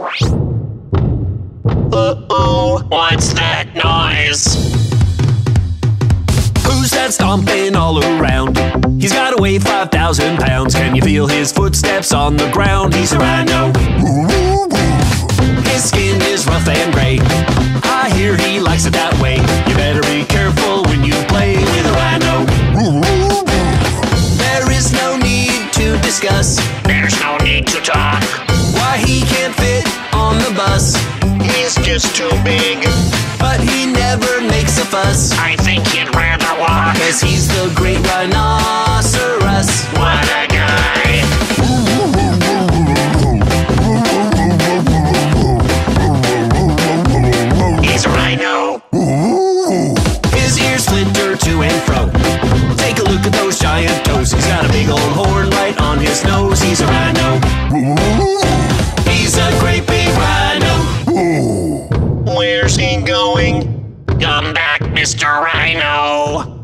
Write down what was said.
What's that noise? Who's that stomping all around? He's gotta weigh 5,000 pounds. Can you feel his footsteps on the ground? He's a rhino. His skin is rough and gray. I hear he likes it that way. You better be careful when you play with a rhino. There is no need to discuss on the bus. He's just too big. But he never makes a fuss. I think he'd rather walk. Cause he's the great rhinoceros. What a guy. He's a rhino. His ears flitter to and fro. Take a look at those giant toes. He's got a big old horn Where's he going? Come back, Mr. Rhino.